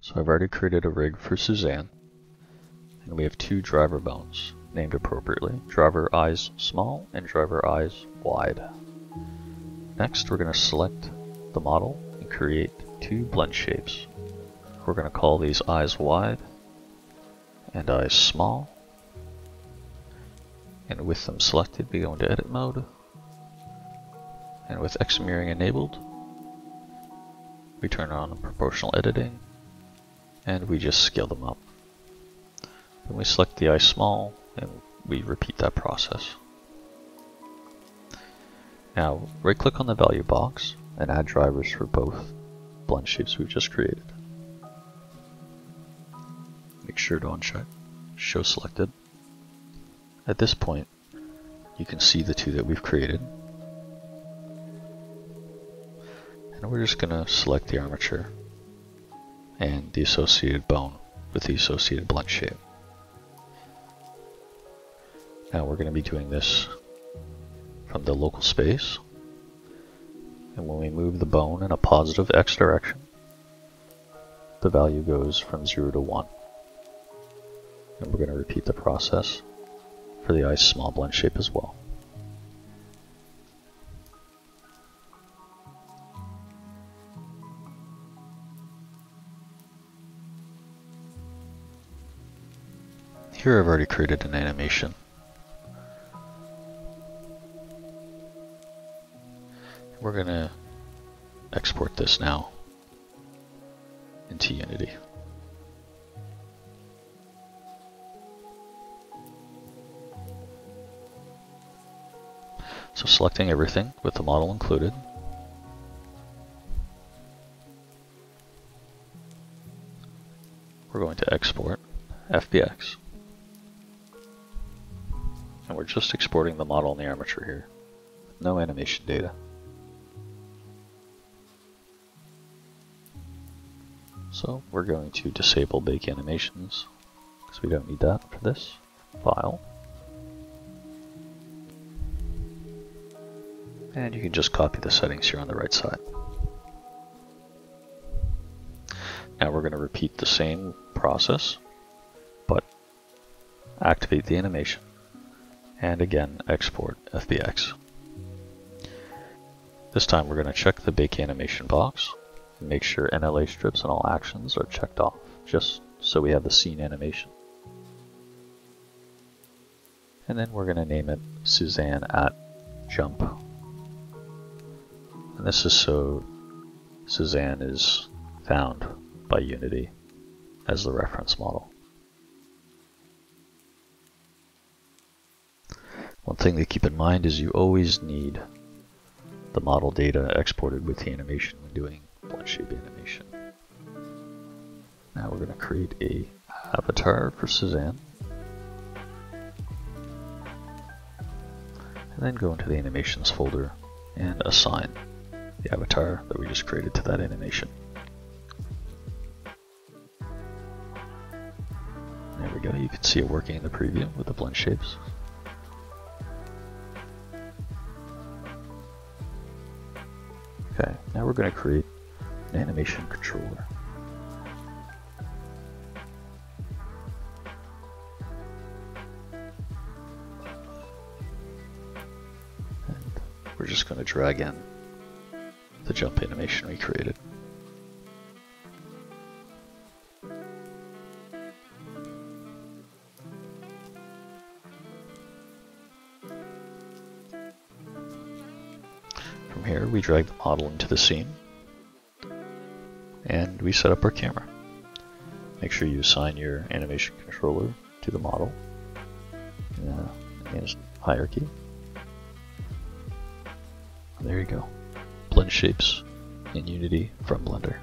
So I've already created a rig for Suzanne, and we have two driver bones named appropriately, driver eyes small and driver eyes wide. Next we're going to select the model and create two blend shapes. We're going to call these eyes wide and eyes small. And with them selected, we go into edit mode. And with X mirroring enabled, we turn on proportional editing and we just scale them up. Then we select the eye small and we repeat that process. Now right click on the value box and add drivers for both blend shapes we've just created. Make sure to uncheck show selected. At this point you can see the two that we've created. And we're just going to select the armature and the associated bone with the associated blend shape. Now we're going to be doing this from the local space. And when we move the bone in a positive x direction, the value goes from 0 to 1. And we're going to repeat the process for the eyes small blend shape as well. Here I've already created an animation. We're going to export this now into Unity. So selecting everything with the model included. We're going to export FBX. And we're just exporting the model and the armature here. No animation data. So we're going to disable bake animations because we don't need that for this file. And you can just copy the settings here on the right side. Now we're going to repeat the same process, but activate the animation and again export FBX. This time we're going to check the bake animation box and make sure NLA strips and all actions are checked off, just so we have the scene animation. And then we're going to name it Suzanne at jump. And this is so Suzanne is found by Unity as the reference model. Thing to keep in mind is you always need the model data exported with the animation when doing blend shape animation. Now we're going to create a avatar for Suzanne. And then go into the animations folder and assign the avatar that we just created to that animation. There we go, you can see it working in the preview with the blend shapes. Okay, now we're going to create an animation controller. And we're just going to drag in the jump animation we created. From here, we drag the model into the scene and we set up our camera. Make sure you assign your animation controller to the model uh, in hierarchy. There you go. Blend shapes in Unity from Blender.